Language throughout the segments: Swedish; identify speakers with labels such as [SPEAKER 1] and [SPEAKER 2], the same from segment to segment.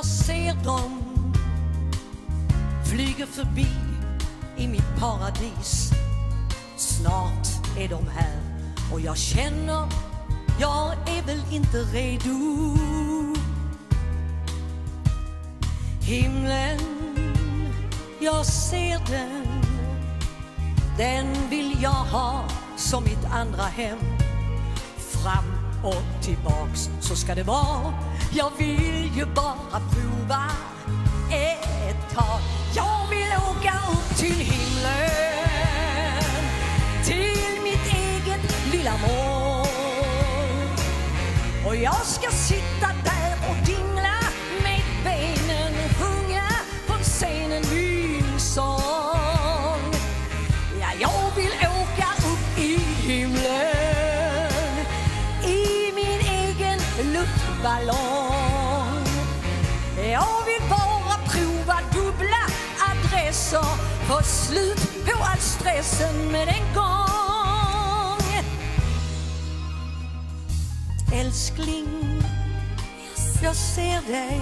[SPEAKER 1] Jag ser dem flyger förbi i mitt paradis. Snart är de här och jag känner jag är väl inte redo. Himlen, jag ser den. Den vill jag ha som mitt andra hem. Fram och tillbaks så ska det vara. Jag vill ju bara prova ett tag. Jag vill åka upp till himlen, till mitt eget lilla mål. Och jag ska sitta också få slut på all stressen med en gång. Älskling, jag ser dig.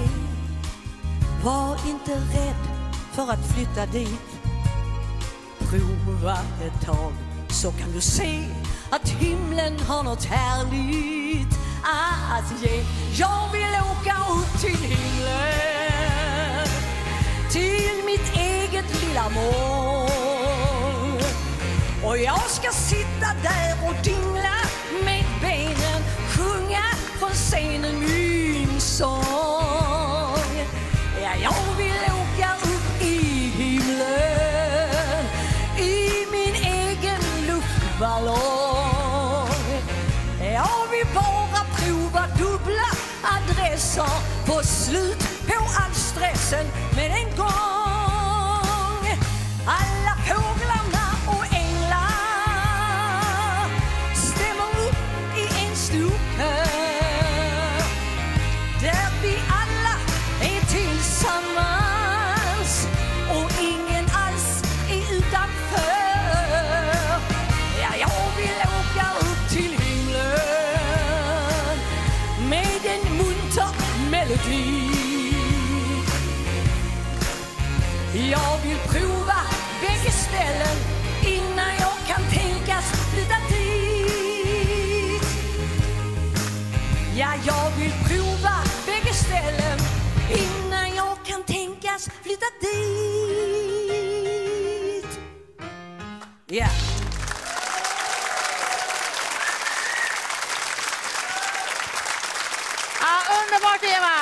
[SPEAKER 1] Var inte rädd för att flytta dit. Prova ett tag så kan du se att himlen har något härligt att ge. Jag vill åka upp till himlen, mål. Och jag ska sitta där och dingla med benen, sjunga från scenen melodi. Jag vill prova bägge ställen innan jag kan tänkas flytta dit. Ja, jag vill prova bägge ställen innan jag kan tänkas flytta dit.
[SPEAKER 2] Ja. Underbart Eva!